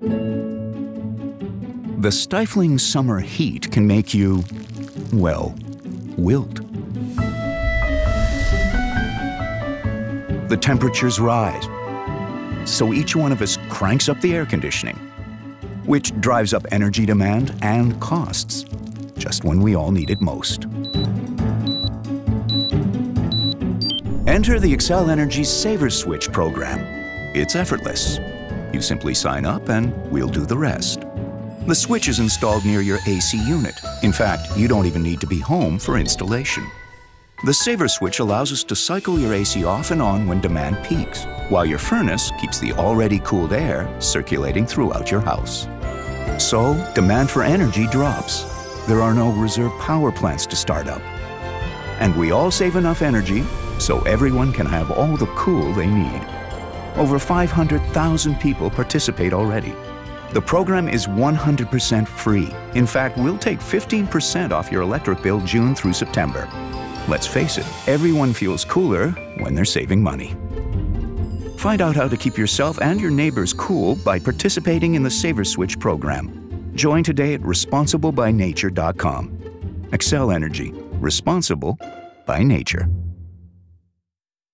The stifling summer heat can make you, well, wilt. The temperatures rise, so each one of us cranks up the air conditioning, which drives up energy demand and costs, just when we all need it most. Enter the Xcel Energy Saver Switch program. It's effortless. You simply sign up and we'll do the rest. The switch is installed near your AC unit. In fact, you don't even need to be home for installation. The Saver switch allows us to cycle your AC off and on when demand peaks, while your furnace keeps the already cooled air circulating throughout your house. So, demand for energy drops. There are no reserve power plants to start up. And we all save enough energy so everyone can have all the cool they need. Over 500,000 people participate already. The program is 100% free. In fact, we'll take 15% off your electric bill June through September. Let's face it, everyone feels cooler when they're saving money. Find out how to keep yourself and your neighbors cool by participating in the Saver Switch program. Join today at responsiblebynature.com. Xcel Energy. Responsible by nature.